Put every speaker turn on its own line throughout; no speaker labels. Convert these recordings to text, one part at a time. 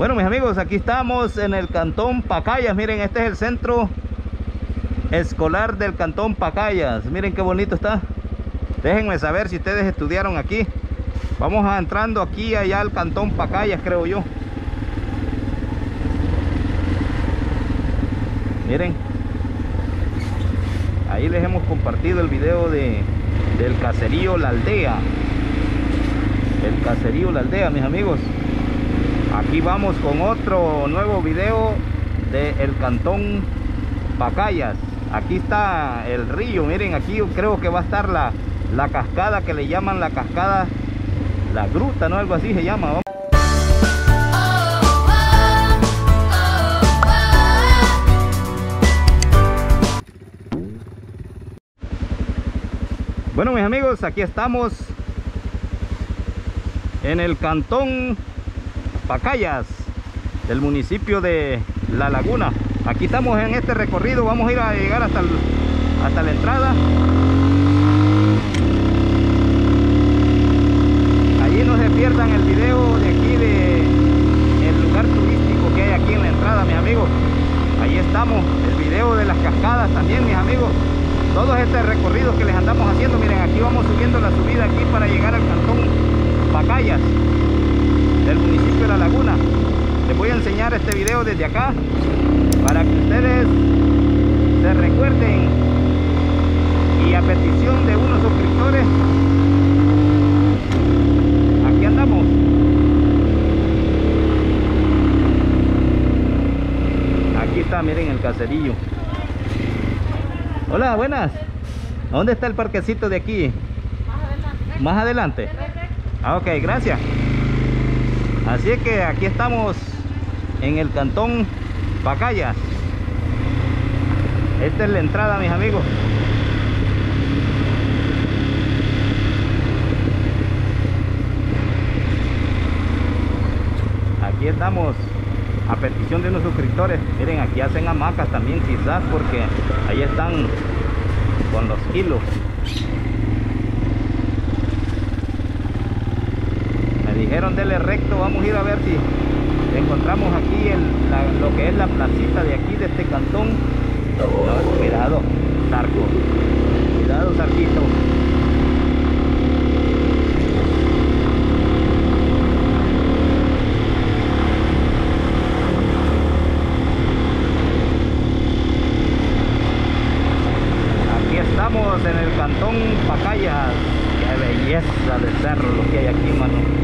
Bueno, mis amigos, aquí estamos en el Cantón Pacayas. Miren, este es el centro escolar del Cantón Pacayas. Miren qué bonito está. Déjenme saber si ustedes estudiaron aquí. Vamos a entrando aquí allá al Cantón Pacayas, creo yo. Miren. Ahí les hemos compartido el video de, del caserío La Aldea. El caserío La Aldea, mis amigos. Aquí vamos con otro nuevo video del Cantón Pacayas. Aquí está el río, miren, aquí creo que va a estar la, la cascada que le llaman la cascada, la gruta, ¿no? Algo así se llama. Bueno mis amigos, aquí estamos en el cantón Pacayas del municipio de La Laguna. Aquí estamos en este recorrido, vamos a ir a llegar hasta, hasta la entrada. Allí no se pierdan el video de aquí de el lugar turístico que hay aquí en la entrada, mis amigos. Ahí estamos, el video de las cascadas también, mis amigos. Todos estos recorridos que les andamos haciendo, miren, aquí vamos subiendo la subida aquí para llegar al cantón Pacayas del municipio de La Laguna. Les voy a enseñar este video desde acá para que ustedes se recuerden. Y a petición de unos suscriptores aquí andamos. Aquí está miren el caserillo. Hola buenas. ¿dónde está el parquecito de aquí? más adelante. Más adelante. Ah, ok gracias así que aquí estamos en el cantón Pacayas. Esta es la entrada mis amigos. Aquí estamos a petición de unos suscriptores. Miren aquí hacen hamacas también quizás porque ahí están con los kilos me dijeron dele recto. Vamos a ir a ver si encontramos aquí el, lo que es la placita de aquí de este cantón. Cuidado Zarco cuidado Zarquito aquí estamos en el cantón Pacayas qué belleza de cerro lo que hay aquí mano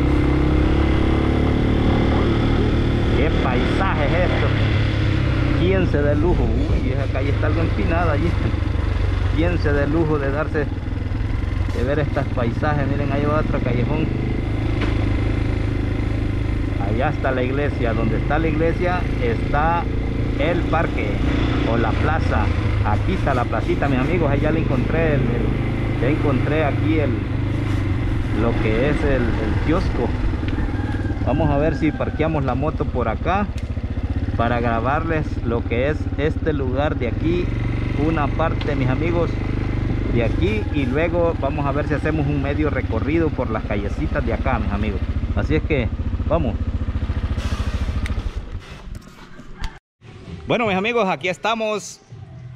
qué paisaje es esto quién se lujo. Uy esa calle está algo empinada allí quién se lujo de darse de ver estos paisajes. Miren ahí otro callejón. Allá está la iglesia. Donde está la iglesia está el parque o la plaza. Aquí está la placita mis amigos. Allá le encontré el, ya encontré aquí el lo que es el, el kiosco. Vamos a ver si parqueamos la moto por acá para grabarles lo que es este lugar de aquí una parte mis amigos de aquí y luego vamos a ver si hacemos un medio recorrido por las callecitas de acá mis amigos. Así es que vamos. Bueno mis amigos aquí estamos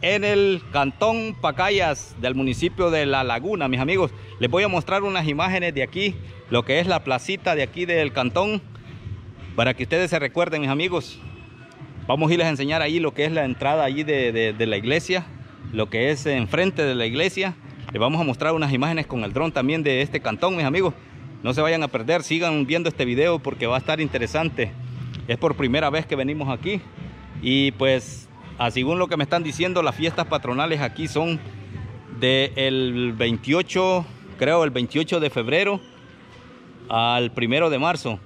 en el cantón Pacayas del municipio de La Laguna mis amigos. Les voy a mostrar unas imágenes de aquí lo que es la placita de aquí del cantón para que ustedes se recuerden mis amigos vamos a irles a enseñar ahí lo que es la entrada allí de, de, de la iglesia lo que es enfrente de la iglesia. Les vamos a mostrar unas imágenes con el dron también de este cantón mis amigos. No se vayan a perder sigan viendo este video porque va a estar interesante. Es por primera vez que venimos aquí. Y pues según lo que me están diciendo las fiestas patronales aquí son del 28 creo el 28 de febrero al primero de marzo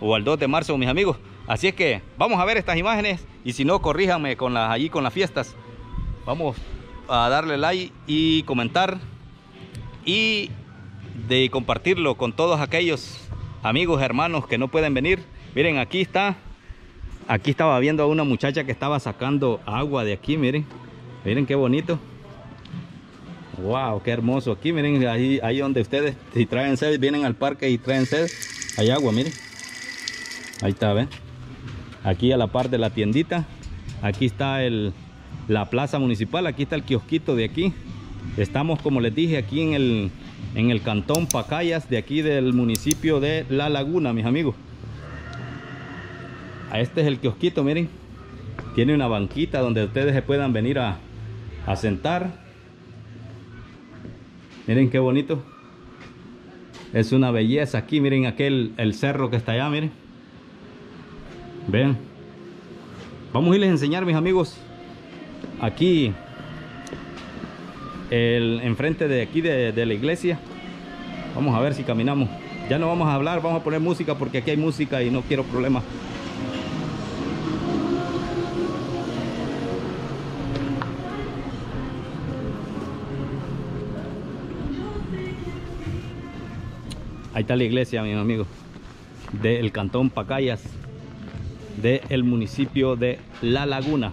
o al 2 de marzo mis amigos así es que vamos a ver estas imágenes y si no corríjanme con las allí con las fiestas. Vamos a darle like y comentar y de compartirlo con todos aquellos amigos hermanos que no pueden venir. Miren aquí está aquí estaba viendo a una muchacha que estaba sacando agua de aquí miren. Miren qué bonito. Wow qué hermoso. Aquí miren ahí, ahí donde ustedes si traen sed vienen al parque y traen sed. Hay agua miren. Ahí está ven aquí a la par de la tiendita. Aquí está el, la plaza municipal, aquí está el kiosquito de aquí. Estamos, como les dije, aquí en el, en el cantón Pacayas, de aquí del municipio de La Laguna, mis amigos. Este es el kiosquito, miren. Tiene una banquita donde ustedes se puedan venir a, a sentar. Miren qué bonito. Es una belleza aquí, miren aquel, el cerro que está allá, miren. Vean. Vamos a irles a enseñar, mis amigos. Aquí, el, enfrente de aquí de, de la iglesia. Vamos a ver si caminamos. Ya no vamos a hablar, vamos a poner música porque aquí hay música y no quiero problemas. Ahí está la iglesia, mis amigos, del cantón Pacayas, del municipio de La Laguna.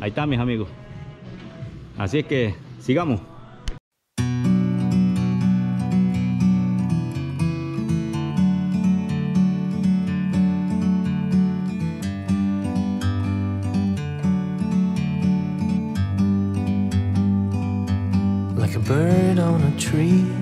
Ahí está, mis amigos. Así es que sigamos.
like a bird on a tree.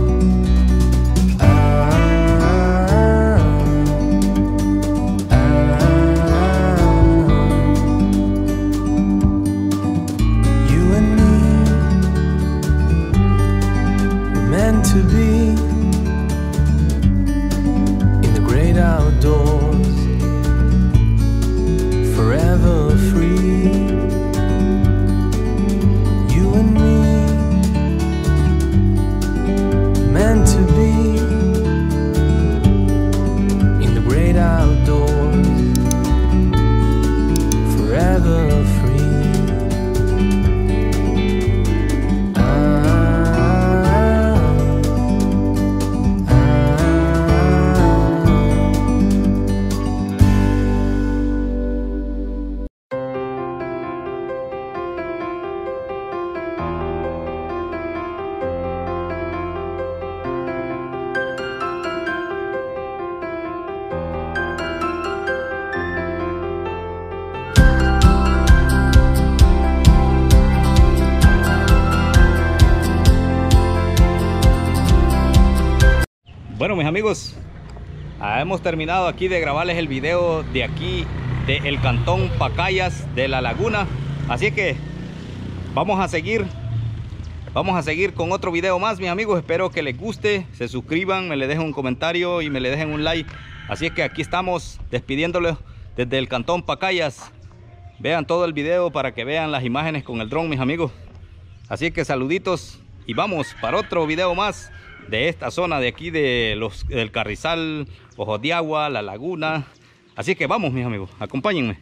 Bueno, mis amigos, ah, hemos terminado aquí de grabarles el video de aquí del cantón Pacayas de la Laguna. Así que vamos a seguir, vamos a seguir con otro video más, mis amigos. Espero que les guste, se suscriban, me le dejen un comentario y me dejen un like. Así es que aquí estamos despidiéndoles desde el cantón Pacayas. Vean todo el video para que vean las imágenes con el dron, mis amigos. Así que saluditos y vamos para otro video más de esta zona de aquí de los, del Carrizal, Ojos de Agua, La Laguna. Así que vamos mis amigos, acompáñenme.